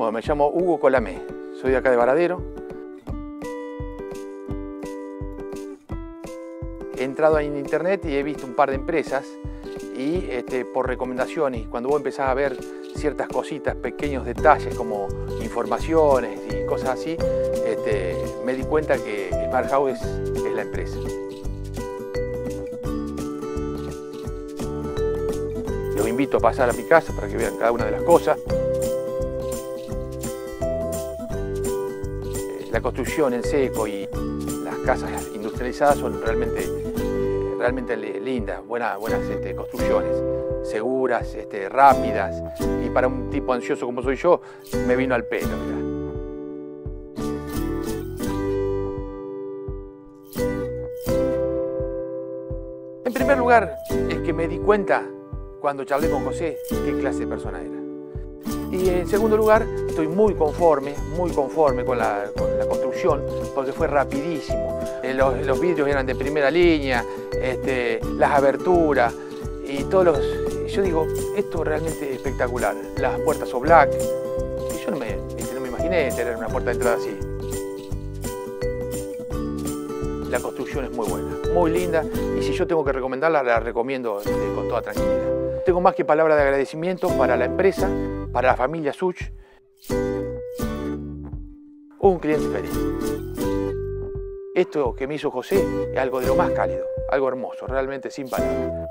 Bueno, me llamo Hugo Colamé, soy de acá de Varadero. He entrado en internet y he visto un par de empresas y este, por recomendaciones, cuando vos empezás a ver ciertas cositas, pequeños detalles como informaciones y cosas así, este, me di cuenta que Smart House es, es la empresa. Los invito a pasar a mi casa para que vean cada una de las cosas. La construcción en seco y las casas industrializadas son realmente, realmente lindas, buenas, buenas este, construcciones, seguras, este, rápidas y para un tipo ansioso como soy yo, me vino al pelo. En primer lugar, es que me di cuenta cuando charlé con José qué clase de persona era. Y en segundo lugar, estoy muy conforme, muy conforme con la, construcción, porque fue rapidísimo. Eh, los, vidrios eran de primera línea, este, las aberturas y todos los... Yo digo, esto realmente es espectacular. Las puertas son black. Yo no me, no me imaginé tener una puerta de entrada así. La construcción es muy buena, muy linda y si yo tengo que recomendarla, la recomiendo este, con toda tranquilidad. Tengo más que palabra de agradecimiento para la empresa, para la familia Such. Un cliente feliz. Esto que me hizo José es algo de lo más cálido, algo hermoso, realmente sin palabras.